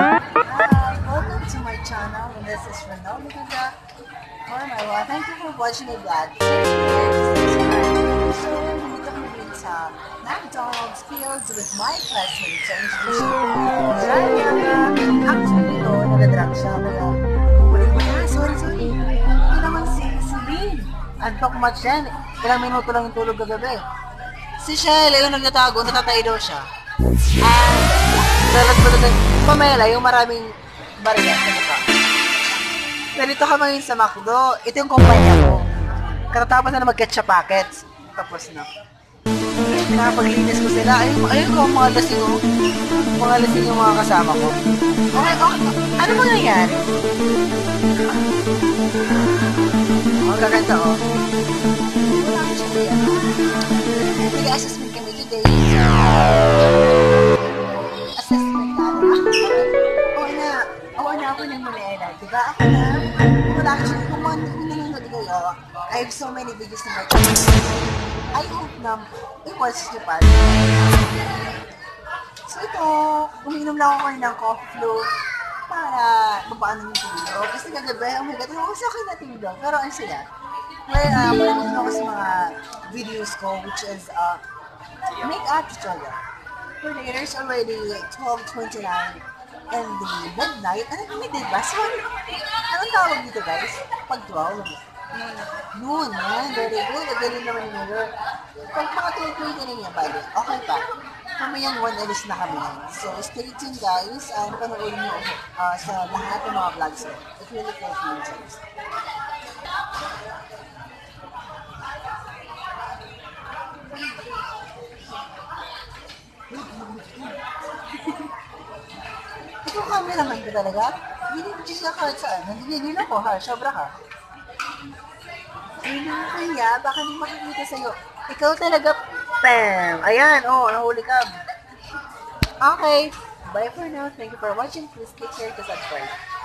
Hi, welcome to my channel. This is Renal Maganda. Marmara. Thank you for watching my vlog. So, nandito kami sa McDonald's Fields with my classmates. So, introduce you. Ryan, actually, ito, nag-drunk siya. Kaya, wala wala. Sorry, sorry. Ito naman si, si Lynn. Antok much yan. Ilang minuto lang yung tulog kagabi. Si Shell, yung nagtatago, natatay daw siya. And, dalat ba dalat, Pamela, yung maraming barya sa mukha. Ganito ka ngayon sa McDo. Ito yung kumpanya ko. Katatapos na na mag-ketchup packets. Tapos na. Pinapaglinis ko sila. Ayun, ayun ko, mga lasing ko. Mga lasing yung mga kasama ko. Okay, okay. Ano ba nangyari? Oh, gaganda oh. Wala ko siya. Nag-assessment kami today. Ako ng Manila. Diba? Ako na. Ko siya. Kung mga hindi nanonood kayo, I have so many videos na my I hope na i-watch nyo. So ito, uminom lang ako ng coffee float para mapaano yung tulog. Kasi kagabi, oh my God, ako sa akin na tulog. Pero ano sila? Well, uh, malaman ako sa mga videos ko, which is uh, make-up tutorial. For the years already 12.29 and the midnight. Ano yung midnight ba? Sorry. Anong tawag dito guys? Pag 12. Noon, yan. Very good. Ang galing naman ni Mirror. Pag mga 12.29 na niya, bali. Okay pa. Mamayang one alis na kami. So, stay tuned guys. And panoorin niyo uh, sa lahat ng mga vlogs ko. It really fulfills guys. Ikaw cameraman ka talaga? Hindi ko siya kahit saan. Nandiyan ako ha, sobra ka. Ay, nakakaya, baka di makikita sa'yo. Ikaw talaga, Pam. Ayan, oh, nahuli ka. Okay, bye for now. Thank you for watching. Please take care to subscribe.